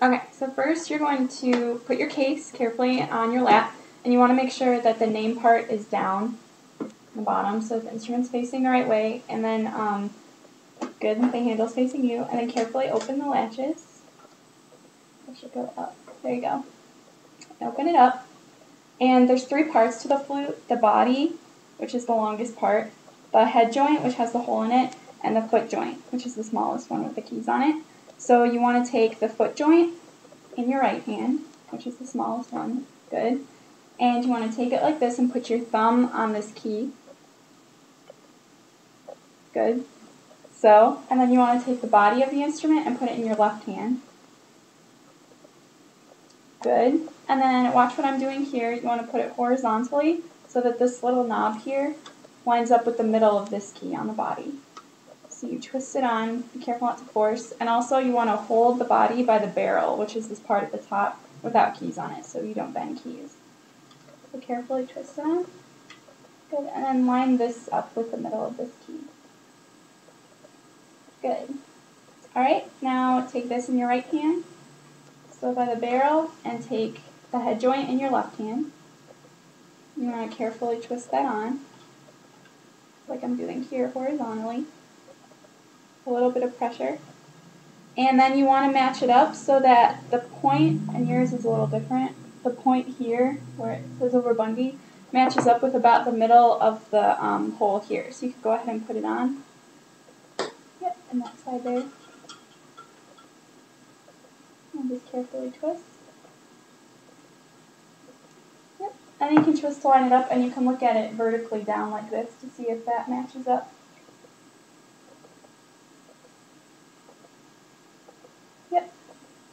Okay, so first you're going to put your case carefully on your lap, and you want to make sure that the name part is down the bottom, so the instrument's facing the right way, and then um, good, the handle's facing you, and then carefully open the latches. It should go up. There you go. Open it up, and there's three parts to the flute: the body, which is the longest part, the head joint, which has the hole in it, and the foot joint, which is the smallest one with the keys on it. So you want to take the foot joint in your right hand, which is the smallest one, good, and you want to take it like this and put your thumb on this key, good. So, and then you want to take the body of the instrument and put it in your left hand. Good. And then watch what I'm doing here. You want to put it horizontally so that this little knob here lines up with the middle of this key on the body. You twist it on, be careful not to force, and also you want to hold the body by the barrel, which is this part at the top, without keys on it, so you don't bend keys. So carefully twist it on. Good, and then line this up with the middle of this key. Good. Alright, now take this in your right hand, so by the barrel, and take the head joint in your left hand. You want to carefully twist that on, like I'm doing here horizontally a little bit of pressure. And then you want to match it up so that the point, and yours is a little different, the point here, where it says over Bundy, matches up with about the middle of the um, hole here. So you can go ahead and put it on. Yep, and that side there. And just carefully twist. Yep, and then you can twist to line it up and you can look at it vertically down like this to see if that matches up.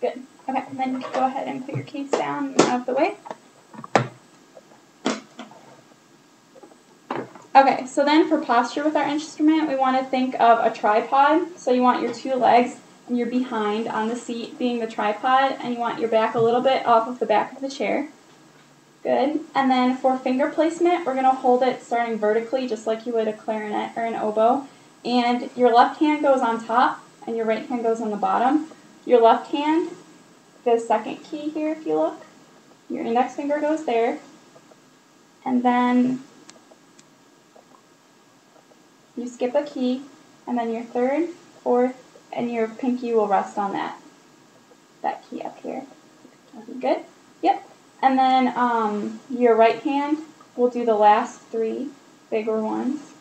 Good. Okay, and then you can go ahead and put your case down out of the way. Okay, so then for posture with our instrument, we want to think of a tripod. So you want your two legs and your behind on the seat being the tripod, and you want your back a little bit off of the back of the chair. Good. And then for finger placement, we're going to hold it starting vertically, just like you would a clarinet or an oboe. And your left hand goes on top, and your right hand goes on the bottom. Your left hand, the second key here if you look, your index finger goes there, and then you skip a key, and then your third, fourth, and your pinky will rest on that, that key up here. Good? Yep. And then um, your right hand will do the last three bigger ones.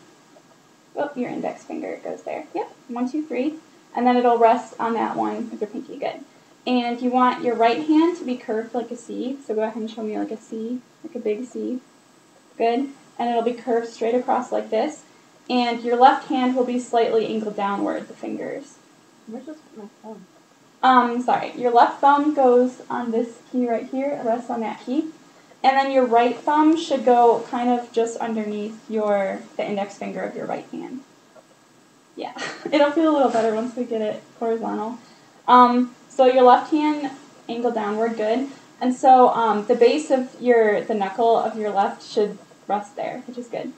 Oh, your index finger goes there. Yep. One, two, three and then it'll rest on that one with your pinky good. And you want your right hand to be curved like a C, so go ahead and show me like a C, like a big C. Good. And it'll be curved straight across like this. And your left hand will be slightly angled downward, the fingers. Where's this my thumb? Um, sorry, your left thumb goes on this key right here, it rests on that key. And then your right thumb should go kind of just underneath your the index finger of your right hand. Yeah, it'll feel a little better once we get it horizontal. Um, so your left hand angle downward, good. And so um, the base of your, the knuckle of your left should rest there, which is good.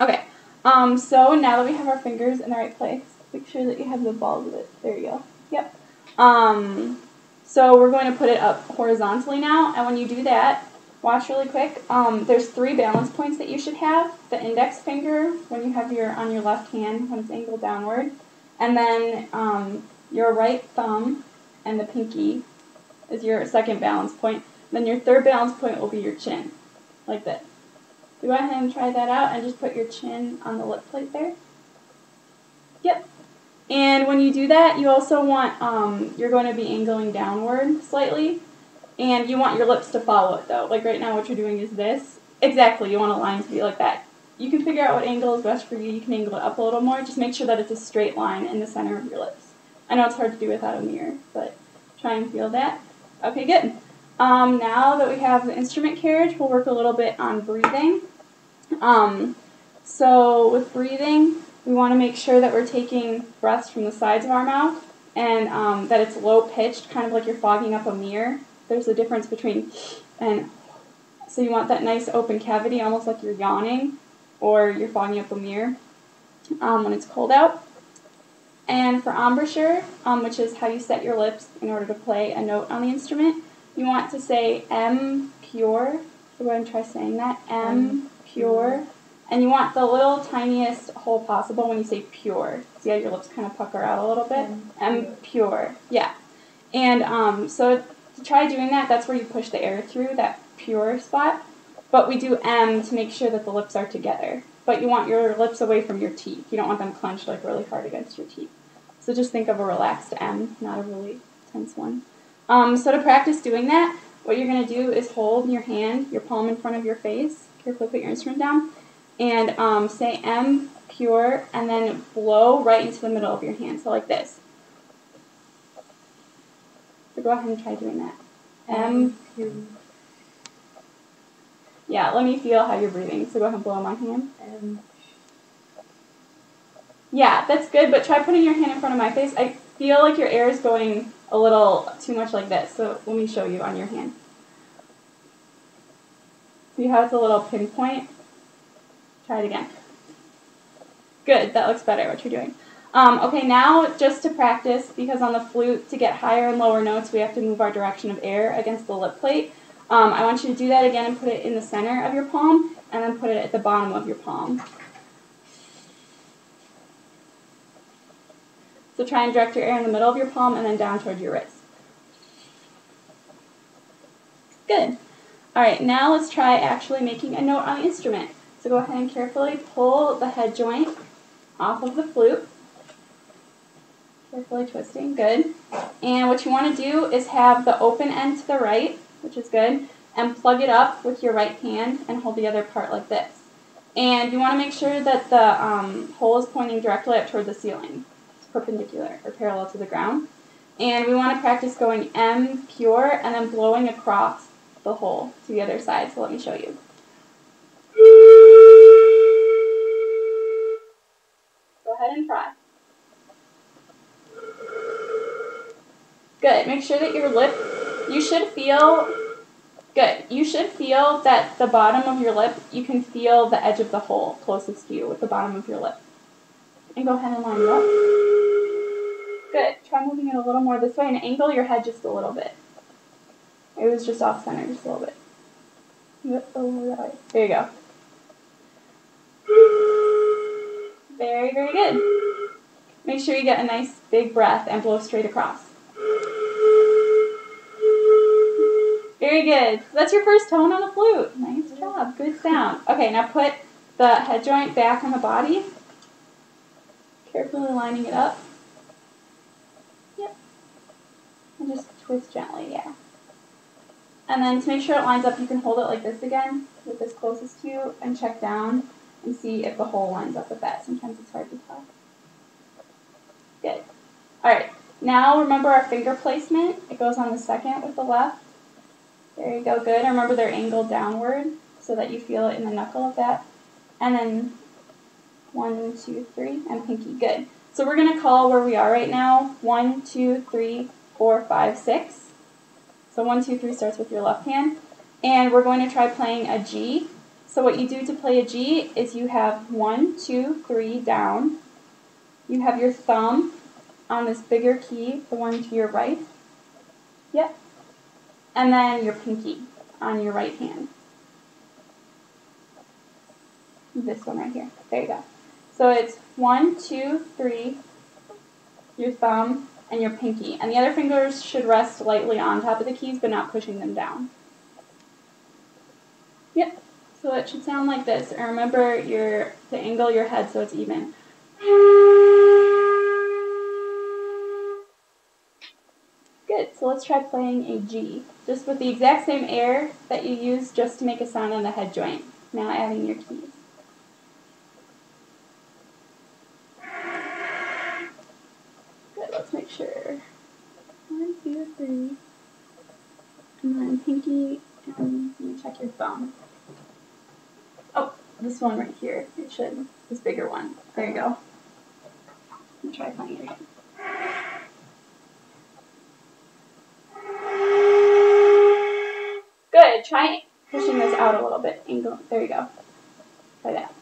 Okay, um, so now that we have our fingers in the right place, make sure that you have the balls of it. There you go. Yep. Um, so we're going to put it up horizontally now, and when you do that, watch really quick. Um, there's three balance points that you should have. The index finger when you have your on your left hand when it's angled downward, and then um, your right thumb and the pinky is your second balance point. Then your third balance point will be your chin, like this. Go ahead and try that out and just put your chin on the lip plate there. Yep. And when you do that, you also want, um, you're going to be angling downward slightly. And you want your lips to follow it though. Like right now what you're doing is this. Exactly, you want a line to be like that. You can figure out what angle is best for you. You can angle it up a little more. Just make sure that it's a straight line in the center of your lips. I know it's hard to do without a mirror, but try and feel that. Okay, good. Um, now that we have the instrument carriage, we'll work a little bit on breathing. Um, so with breathing, we want to make sure that we're taking breaths from the sides of our mouth and um, that it's low pitched, kind of like you're fogging up a mirror there's a difference between and so you want that nice open cavity, almost like you're yawning or you're fogging up a mirror um, when it's cold out. And for embouchure, um, which is how you set your lips in order to play a note on the instrument, you want to say M pure. So go ahead and try saying that. M pure. And you want the little tiniest hole possible when you say pure. See how your lips kind of pucker out a little bit? M pure. Yeah. And um, so to try doing that, that's where you push the air through, that pure spot. But we do M to make sure that the lips are together. But you want your lips away from your teeth. You don't want them clenched like really hard against your teeth. So just think of a relaxed M, not a really tense one. Um, so to practice doing that, what you're going to do is hold your hand, your palm in front of your face. Carefully put your instrument down. And um, say M pure, and then blow right into the middle of your hand. So like this. So go ahead and try doing that. M pure. Yeah, let me feel how you're breathing. So go ahead and blow on my hand. M. Yeah, that's good, but try putting your hand in front of my face. I feel like your air is going a little too much like this, so let me show you on your hand. See how it's a little pinpoint? Try it again. Good, that looks better, what you're doing. Um, okay, now just to practice, because on the flute, to get higher and lower notes, we have to move our direction of air against the lip plate. Um, I want you to do that again and put it in the center of your palm, and then put it at the bottom of your palm. So try and direct your air in the middle of your palm and then down toward your wrist. Good. All right, now let's try actually making a note on the instrument. So go ahead and carefully pull the head joint off of the flute. Carefully twisting, good. And what you want to do is have the open end to the right, which is good, and plug it up with your right hand and hold the other part like this. And you want to make sure that the um, hole is pointing directly up toward the ceiling perpendicular or parallel to the ground. And we want to practice going M pure and then blowing across the hole to the other side. So let me show you. Go ahead and try. Good. Make sure that your lip, you should feel, good. You should feel that the bottom of your lip, you can feel the edge of the hole closest to you with the bottom of your lip. And go ahead and line it up. Good. Try moving it a little more this way and angle your head just a little bit. It was just off center just a little bit. There you go. Very, very good. Make sure you get a nice big breath and blow straight across. Very good. That's your first tone on the flute. Nice job. Good sound. Okay, now put the head joint back on the body. Carefully lining it up. Yep. And just twist gently, yeah. And then to make sure it lines up, you can hold it like this again, with this closest to you, and check down and see if the hole lines up with that. Sometimes it's hard to tell. Good. Alright, now remember our finger placement. It goes on the second with the left. There you go, good. Remember they're angled downward so that you feel it in the knuckle of that. And then one, two, three, and pinky. Good. So we're going to call where we are right now. One, two, three, four, five, six. So one, two, three starts with your left hand. And we're going to try playing a G. So what you do to play a G is you have one, two, three down. You have your thumb on this bigger key, the one to your right. Yep. And then your pinky on your right hand. This one right here. There you go. So it's one, two, three, your thumb, and your pinky. And the other fingers should rest lightly on top of the keys, but not pushing them down. Yep. So it should sound like this. And remember your to angle your head so it's even. So let's try playing a G, just with the exact same air that you used just to make a sound on the head joint. Now adding your keys. Good. Let's make sure. One, two, three. And then pinky, and me check your thumb. Oh, this one right here. It should, this bigger one. There you go. Let me try playing it again. Try pushing this out a little bit. Angle. There you go. Try that.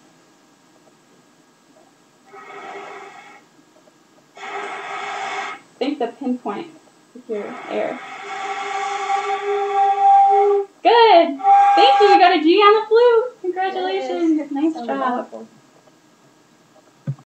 I think the pinpoint with your air. Good. Thank you. You got a G on the flute. Congratulations. Nice Sounded job. awful.